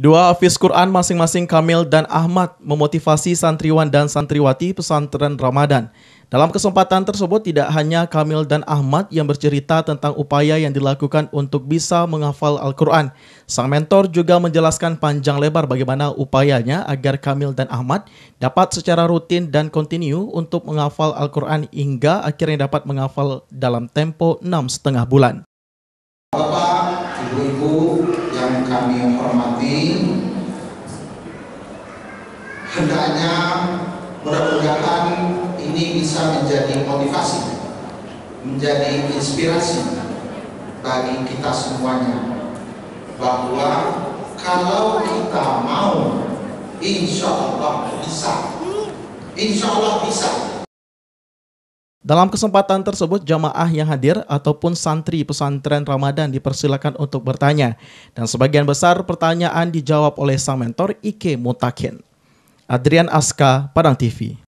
Dua hafiz Quran masing-masing Kamil dan Ahmad memotivasi santriwan dan santriwati pesantren Ramadan. Dalam kesempatan tersebut tidak hanya Kamil dan Ahmad yang bercerita tentang upaya yang dilakukan untuk bisa menghafal Al-Quran. Sang mentor juga menjelaskan panjang lebar bagaimana upayanya agar Kamil dan Ahmad dapat secara rutin dan kontinu untuk menghafal Al-Quran hingga akhirnya dapat menghafal dalam tempo enam setengah bulan. Kami hormati, hendaknya mudah-mudahan ini bisa menjadi motivasi, menjadi inspirasi bagi kita semuanya bahwa kalau kita mau, insya Allah bisa, insya Allah bisa. Dalam kesempatan tersebut, jamaah yang hadir ataupun santri pesantren Ramadan dipersilakan untuk bertanya. Dan sebagian besar pertanyaan dijawab oleh sang mentor Ike Mutakin. Adrian Aska, Padang TV.